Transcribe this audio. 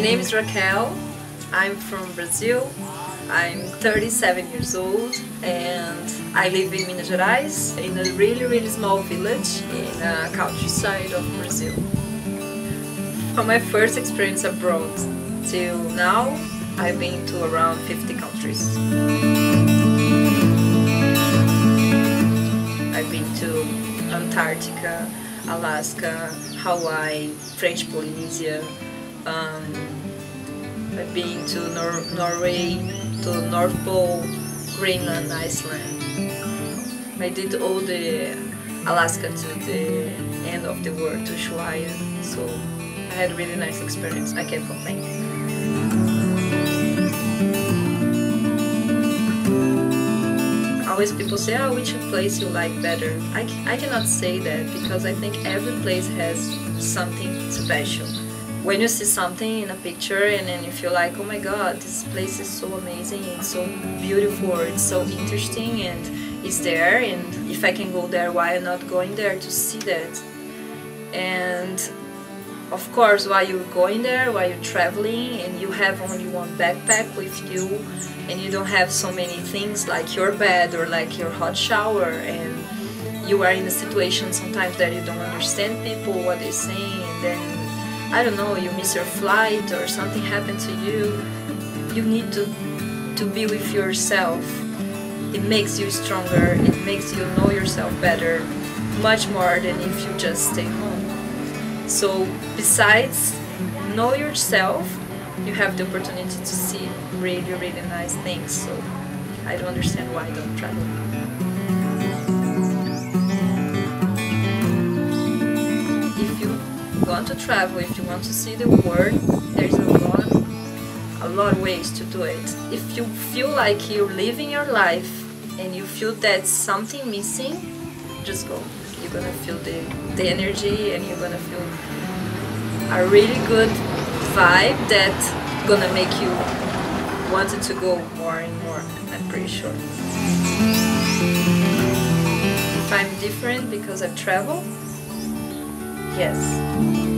name is Raquel. I'm from Brazil. I'm 37 years old and I live in Minas Gerais in a really really small village in the countryside of Brazil. From my first experience abroad till now, I've been to around 50 countries. I've been to Antarctica, Alaska, Hawaii, French Polynesia, um, I've been to Nor Norway, to North Pole, Greenland, Iceland. I did all the Alaska to the end of the world to Ushuaia, so I had a really nice experience. I can't complain. Always people say, oh, which place you like better? I, I cannot say that because I think every place has something special when you see something in a picture and then you feel like, oh my god, this place is so amazing, it's so beautiful, it's so interesting, and it's there, and if I can go there, why I'm not going there to see that? And of course, while you're going there, while you're traveling, and you have only one backpack with you, and you don't have so many things like your bed or like your hot shower, and you are in a situation sometimes that you don't understand people, what they're saying, and then I don't know, you miss your flight or something happened to you, you need to, to be with yourself. It makes you stronger, it makes you know yourself better, much more than if you just stay home. So besides know yourself, you have the opportunity to see really, really nice things. So I don't understand why I don't travel. Want to travel, if you want to see the world, there's a lot, a lot of ways to do it. If you feel like you're living your life and you feel that something missing, just go. You're gonna feel the, the energy and you're gonna feel a really good vibe that's gonna make you wanted to go more and more, I'm pretty sure. If I'm different because I've traveled, Yes.